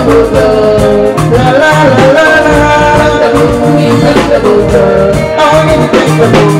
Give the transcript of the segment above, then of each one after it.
La la la la la,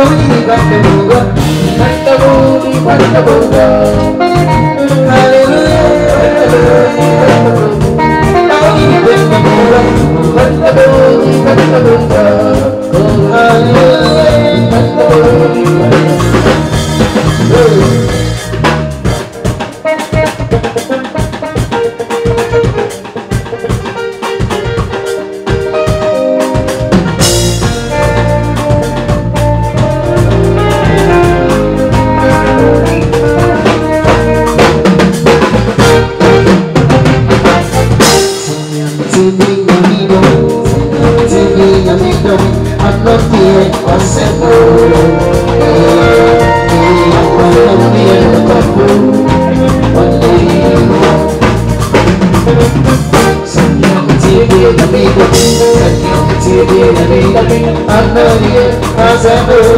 Oh, you got to move up. You got to move, you. freedom and no fear possible. No fear possible. One day. Sanya material, amigo. Sanya material, amigo. I'm not here possible.